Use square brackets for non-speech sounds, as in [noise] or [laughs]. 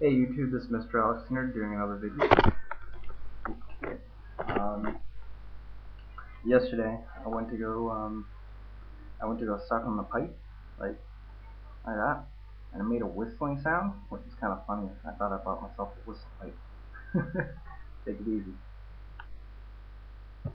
Hey YouTube, this is Mr. Alexanator doing another video. Um, yesterday I went to go um, I went to go suck on the pipe, like like that, and it made a whistling sound, which is kind of funny. I thought I bought myself a whistle pipe. [laughs] Take it easy.